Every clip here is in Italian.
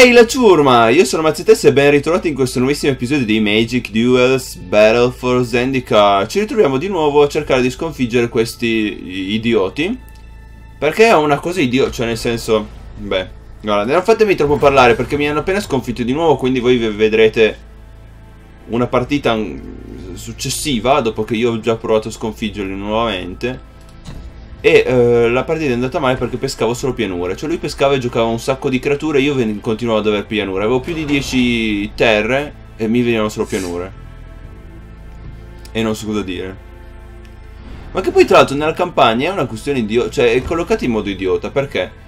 Ehi la ciurma, io sono Mazzetes e ben ritrovati in questo nuovissimo episodio di Magic Duels Battle for Zendikar. Ci ritroviamo di nuovo a cercare di sconfiggere questi idioti. Perché è una cosa idiota, cioè nel senso... Beh, guarda, non fatemi troppo parlare perché mi hanno appena sconfitto di nuovo, quindi voi vedrete una partita successiva, dopo che io ho già provato a sconfiggerli nuovamente. E eh, la partita è andata male perché pescavo solo pianure. Cioè lui pescava e giocava un sacco di creature e io continuavo ad avere pianure. Avevo più di 10 terre e mi venivano solo pianure. E non so cosa dire. Ma che poi tra l'altro nella campagna è una questione idiota. Cioè è collocata in modo idiota. Perché?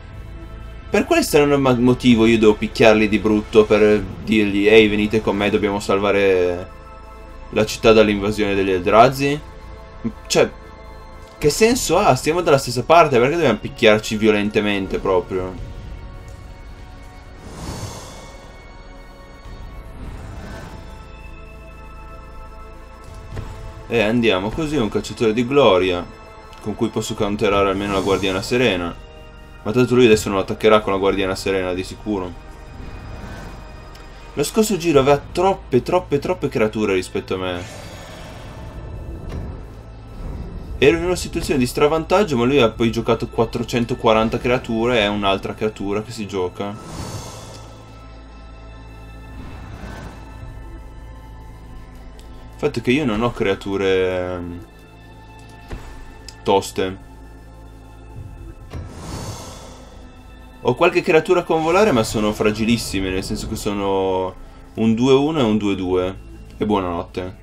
Per quale strano motivo io devo picchiarli di brutto per dirgli Ehi venite con me dobbiamo salvare la città dall'invasione degli Eldrazi? Cioè che senso ha? Stiamo dalla stessa parte, perché dobbiamo picchiarci violentemente proprio? E andiamo così, un cacciatore di gloria, con cui posso counterare almeno la guardiana serena. Ma tanto lui adesso non attaccherà con la guardiana serena, di sicuro. Lo scorso giro aveva troppe, troppe, troppe creature rispetto a me. Ero in una situazione di stravantaggio, ma lui ha poi giocato 440 creature e è un'altra creatura che si gioca. Il fatto è che io non ho creature ehm, toste. Ho qualche creatura con volare, ma sono fragilissime, nel senso che sono un 2-1 e un 2-2. E buonanotte.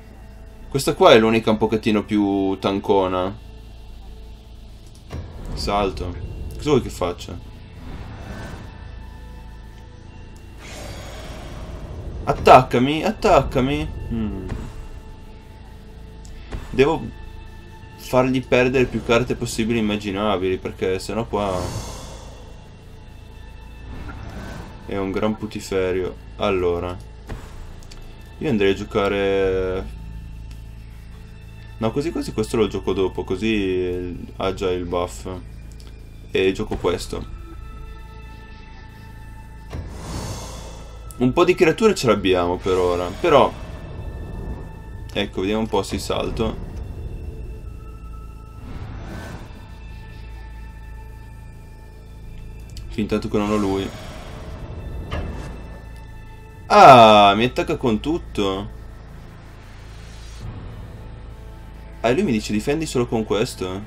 Questa qua è l'unica un pochettino più tancona. Salto. Cosa vuoi che faccia? Attaccami, attaccami. Hmm. Devo fargli perdere più carte possibili immaginabili, perché sennò qua... È un gran putiferio. Allora. Io andrei a giocare No, così quasi questo lo gioco dopo, così ha già il buff. E gioco questo. Un po' di creature ce l'abbiamo per ora, però... Ecco, vediamo un po' se salto. Fintanto che non ho lui. Ah, mi attacca con tutto. Ah, lui mi dice difendi solo con questo?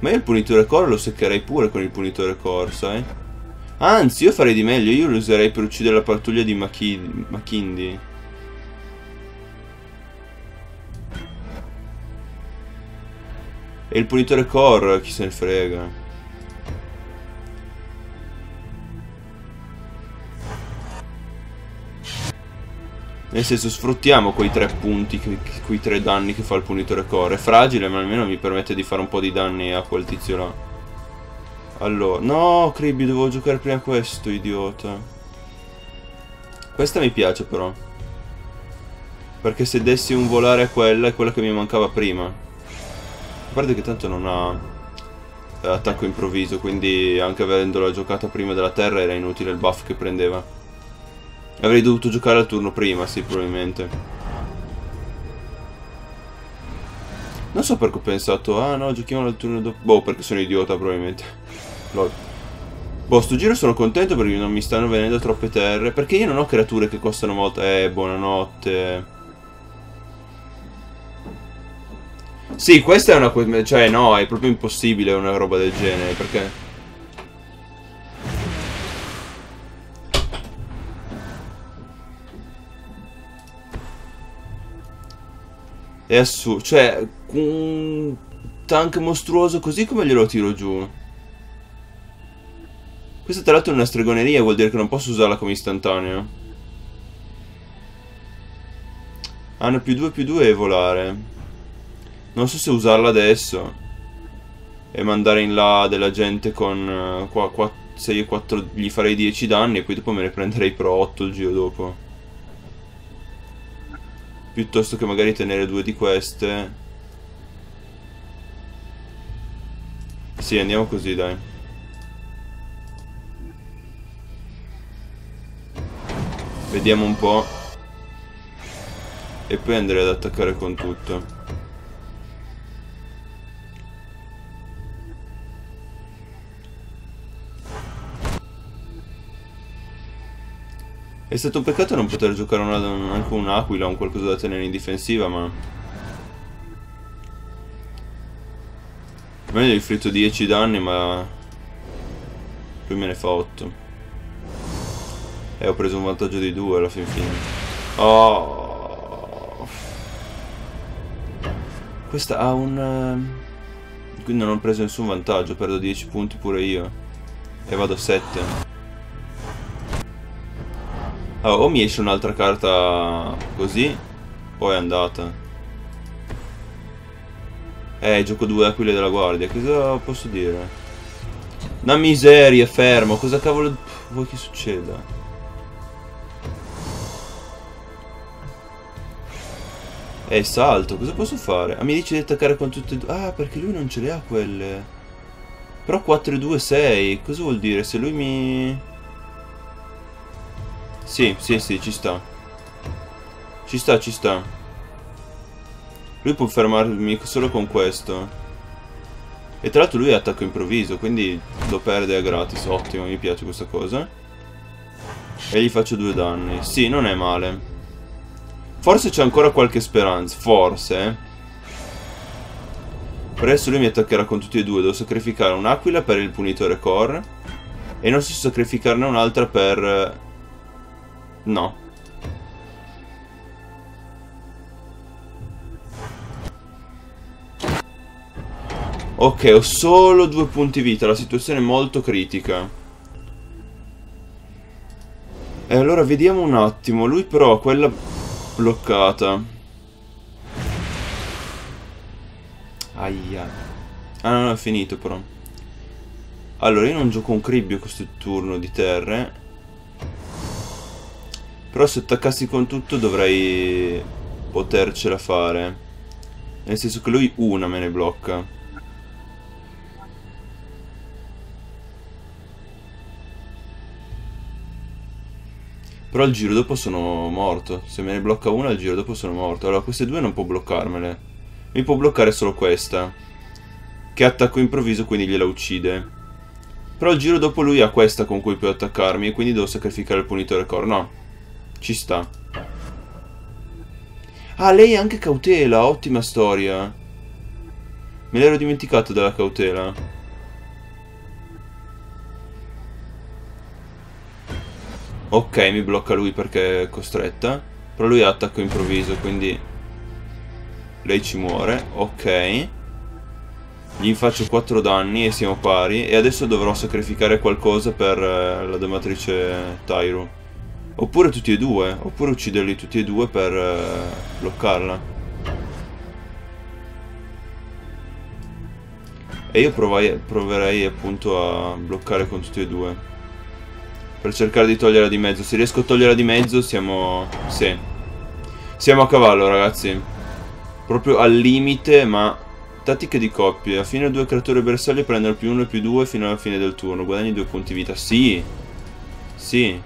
Ma io il punitore core lo seccherei pure con il punitore core, sai? Anzi, io farei di meglio, io lo userei per uccidere la pattuglia di Makindi. E il punitore core, chi se ne frega. Nel senso sfruttiamo quei tre punti, quei tre danni che fa il punitore core. È fragile ma almeno mi permette di fare un po' di danni a quel tizio là. Allora, no Cribby dovevo giocare prima questo, idiota. Questa mi piace però. Perché se dessi un volare a quella è quella che mi mancava prima. A parte che tanto non ha eh, attacco improvviso, quindi anche avendola giocata prima della terra era inutile il buff che prendeva. Avrei dovuto giocare al turno prima, sì, probabilmente. Non so perché ho pensato, ah no, giochiamo al turno dopo. Boh, perché sono idiota, probabilmente. Lol. Boh, sto giro sono contento perché non mi stanno venendo troppe terre. Perché io non ho creature che costano molto. Eh, buonanotte. Sì, questa è una... Cioè, no, è proprio impossibile una roba del genere, perché... È assurdo. Cioè, un tank mostruoso così come glielo tiro giù? Questa tra l'altro è una stregoneria, vuol dire che non posso usarla come istantaneo. Hanno più 2 più 2 e volare. Non so se usarla adesso. E mandare in là della gente con... Uh, qua, qua, 6 e 4 gli farei 10 danni e poi dopo me ne prenderei pro 8 il giro dopo. Piuttosto che magari tenere due di queste. Sì, andiamo così, dai. Vediamo un po'. E poi andrei ad attaccare con tutto. Stato un peccato non poter giocare una, anche un'aquila o un qualcosa da tenere in difensiva, ma... Meglio gli fritto 10 danni, ma... Lui me ne fa 8. E ho preso un vantaggio di 2 alla fin fine. Oh! Questa ha un... Ehm, quindi non ho preso nessun vantaggio, perdo 10 punti pure io. E vado a 7. Allora, o mi esce un'altra carta così, o è andata. Eh, gioco due aquile della guardia, cosa posso dire? Una miseria, fermo, cosa cavolo vuoi che succeda? Eh, salto, cosa posso fare? Ah, mi dice di attaccare con tutte e due... Ah, perché lui non ce le ha quelle. Però 4 e 2, 6, cosa vuol dire? Se lui mi... Sì, sì, sì, ci sta. Ci sta, ci sta. Lui può fermarmi solo con questo. E tra l'altro lui è attacco improvviso, quindi lo perde gratis. Ottimo, mi piace questa cosa. E gli faccio due danni. Sì, non è male. Forse c'è ancora qualche speranza. Forse, eh. Per adesso lui mi attaccherà con tutti e due. Devo sacrificare un'aquila per il punitore core. E non so sacrificarne un'altra per No. Ok, ho solo due punti vita, la situazione è molto critica. E allora vediamo un attimo, lui però ha quella bloccata. Aia. Ah no, no, è finito però. Allora, io non gioco un cribbio questo turno di terre. Però se attaccassi con tutto dovrei potercela fare. Nel senso che lui una me ne blocca. Però al giro dopo sono morto. Se me ne blocca una al giro dopo sono morto. Allora queste due non può bloccarmele. Mi può bloccare solo questa. Che attacco improvviso quindi gliela uccide. Però al giro dopo lui ha questa con cui può attaccarmi e quindi devo sacrificare il punitore core. No. Ci sta. Ah, lei ha anche cautela, ottima storia. Me l'ero dimenticato della cautela. Ok, mi blocca lui perché è costretta. Però lui ha attacco improvviso, quindi... Lei ci muore. Ok. Gli faccio 4 danni e siamo pari. E adesso dovrò sacrificare qualcosa per eh, la domatrice Tyro. Oppure tutti e due, oppure ucciderli tutti e due per eh, bloccarla. E io provai, proverei appunto a bloccare con tutti e due. Per cercare di toglierla di mezzo. Se riesco a toglierla di mezzo siamo... Sì. Siamo a cavallo ragazzi. Proprio al limite ma... Tattiche di coppie. A fine due creature bersaglio prendere più uno e più due fino alla fine del turno. Guadagni due punti vita. Sì. Sì.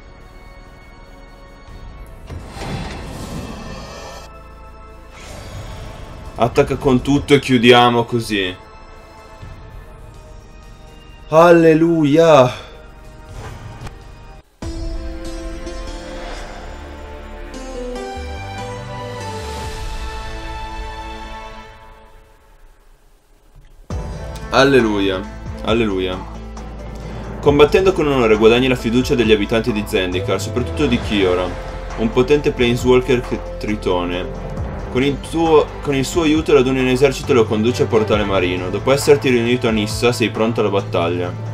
Attacca con tutto e chiudiamo così. Alleluia. Alleluia. Alleluia. Combattendo con onore guadagni la fiducia degli abitanti di Zendikar, soprattutto di Kiora, un potente planeswalker tritone, con il, tuo, con il, suo aiuto raduni un esercito e lo conduce a Portale Marino. Dopo esserti riunito a Nissa, sei pronto alla battaglia.